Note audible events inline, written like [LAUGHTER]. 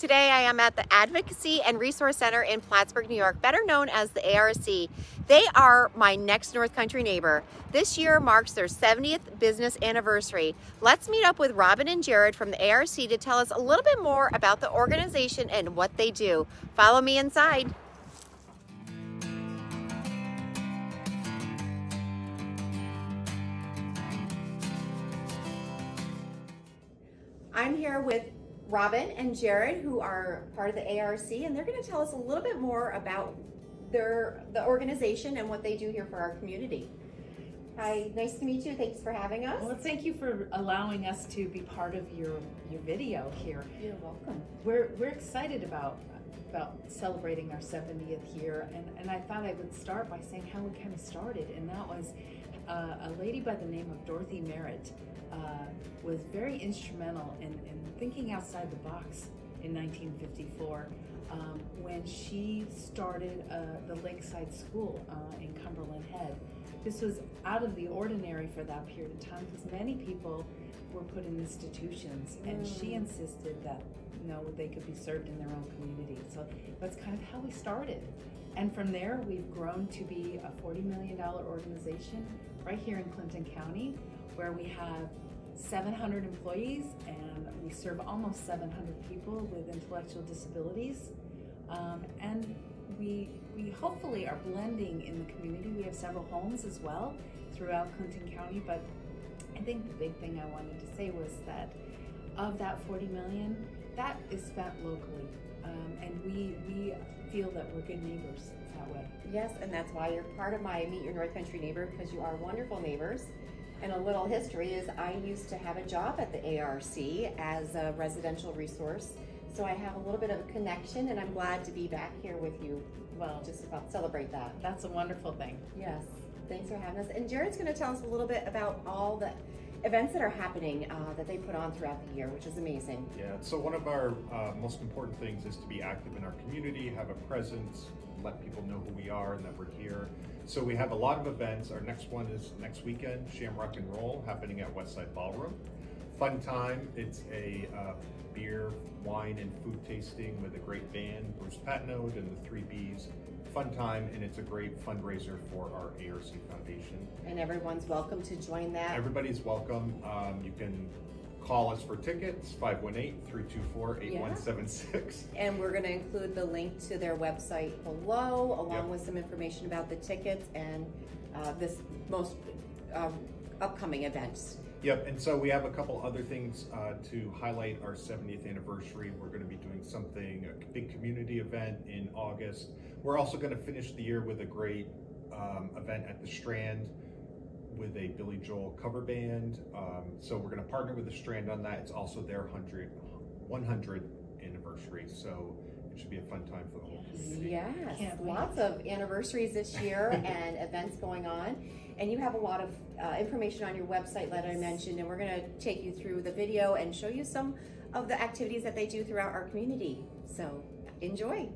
Today I am at the Advocacy and Resource Center in Plattsburgh, New York, better known as the ARC. They are my next North Country neighbor. This year marks their 70th business anniversary. Let's meet up with Robin and Jared from the ARC to tell us a little bit more about the organization and what they do. Follow me inside. I'm here with Robin and Jared, who are part of the ARC, and they're going to tell us a little bit more about their the organization and what they do here for our community. Hi, nice to meet you. Thanks for having us. Well, thank you for allowing us to be part of your your video here. You're welcome. We're we're excited about about celebrating our 70th year, and and I thought I would start by saying how we kind of started, and that was uh, a lady by the name of Dorothy Merritt uh, was very instrumental in, in, thinking outside the box in 1954 um, when she started uh, the Lakeside School uh, in Cumberland Head. This was out of the ordinary for that period of time because many people were put in institutions, and mm. she insisted that you know they could be served in their own community. So that's kind of how we started. And from there, we've grown to be a $40 million organization right here in Clinton County where we have 700 employees and we serve almost 700 people with intellectual disabilities. Um, and we, we hopefully are blending in the community. We have several homes as well throughout Clinton County, but I think the big thing I wanted to say was that of that 40 million, that is spent locally. Um, and we, we feel that we're good neighbors that way. Yes, and that's why you're part of my Meet Your North Country Neighbor because you are wonderful neighbors. And a little history is I used to have a job at the ARC as a residential resource. So I have a little bit of a connection and I'm glad to be back here with you. Well, just about celebrate that. That's a wonderful thing. Yes. Thanks for having us. And Jared's going to tell us a little bit about all the events that are happening uh, that they put on throughout the year, which is amazing. Yeah, so one of our uh, most important things is to be active in our community, have a presence, let people know who we are and that we're here. So we have a lot of events. Our next one is next weekend, Shamrock and Roll, happening at Westside Ballroom. Fun time. It's a uh, beer, wine, and food tasting with a great band, Bruce Patnode and the Three Bs. Fun time, and it's a great fundraiser for our ARC Foundation. And everyone's welcome to join that. Everybody's welcome. Um, you can call us for tickets 518-324-8176 and we're going to include the link to their website below along yep. with some information about the tickets and uh, this most uh, upcoming events Yep, and so we have a couple other things uh, to highlight our 70th anniversary. We're going to be doing something, a big community event in August. We're also going to finish the year with a great um, event at the Strand with a Billy Joel cover band. Um, so we're going to partner with the Strand on that. It's also their 100, 100th anniversary. So it should be a fun time for the whole community. Yes, lots of anniversaries this year [LAUGHS] and events going on. And you have a lot of uh, information on your website that I mentioned, and we're going to take you through the video and show you some of the activities that they do throughout our community. So enjoy.